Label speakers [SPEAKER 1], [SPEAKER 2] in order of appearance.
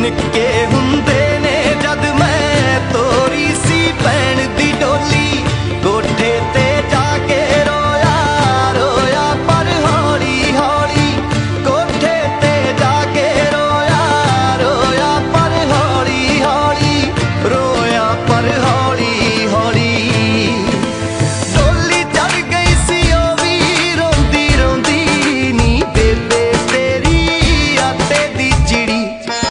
[SPEAKER 1] ਨਿੱਕੇ